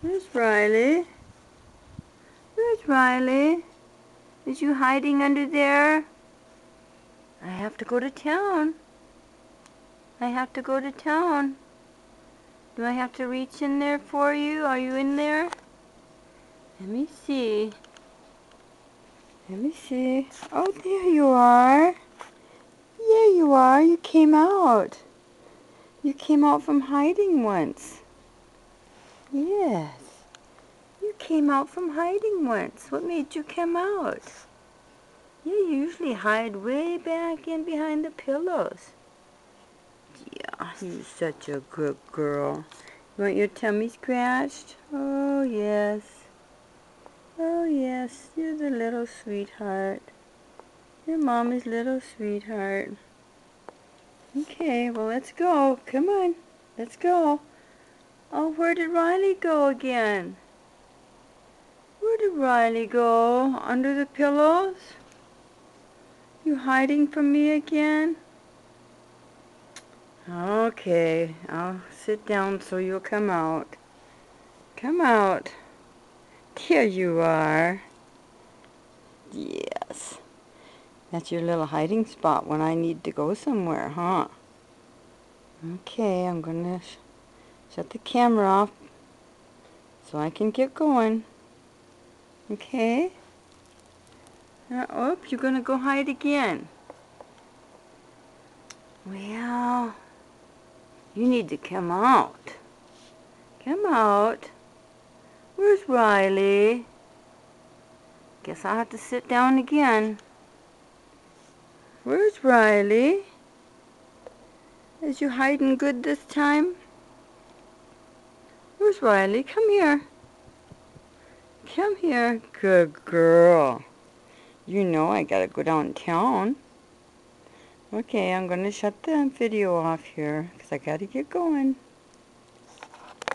Where's Riley? Where's Riley? Is you hiding under there? I have to go to town. I have to go to town. Do I have to reach in there for you? Are you in there? Let me see. Let me see. Oh, there you are. There you are. You came out. You came out from hiding once. Yes. You came out from hiding once. What made you come out? You usually hide way back in behind the pillows. Yeah, you're such a good girl. You want your tummy scratched? Oh, yes. Oh, yes, you're the little sweetheart. Your mommy's little sweetheart. Okay, well, let's go. Come on. Let's go. Oh, where did Riley go again? Where did Riley go? Under the pillows? You hiding from me again? Okay, I'll sit down so you'll come out. Come out. Here you are. Yes. That's your little hiding spot when I need to go somewhere, huh? Okay, I'm going to sh shut the camera off so I can get going. Okay? Uh, oh, you're going to go hide again. Well, you need to come out. Come out. Where's Riley? Guess I'll have to sit down again. Where's Riley? Is you hiding good this time? Where's Riley? Come here. Come here. Good girl. You know I gotta go downtown. Okay, I'm gonna shut the video off here because I gotta get going.